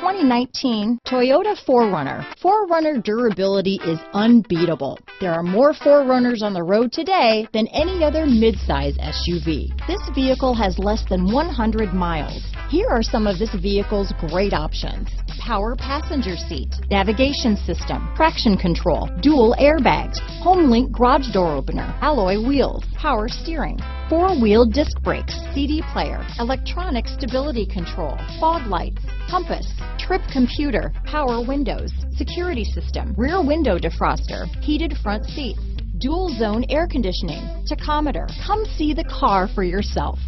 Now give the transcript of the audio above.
2019 Toyota 4Runner. 4Runner durability is unbeatable. There are more 4Runners on the road today than any other midsize SUV. This vehicle has less than 100 miles. Here are some of this vehicle's great options. Power passenger seat, navigation system, traction control, dual airbags, HomeLink garage door opener, alloy wheels, power steering, four-wheel disc brakes, CD player, electronic stability control, fog lights, compass, trip computer, power windows, security system, rear window defroster, heated front seats, dual zone air conditioning, tachometer. Come see the car for yourself.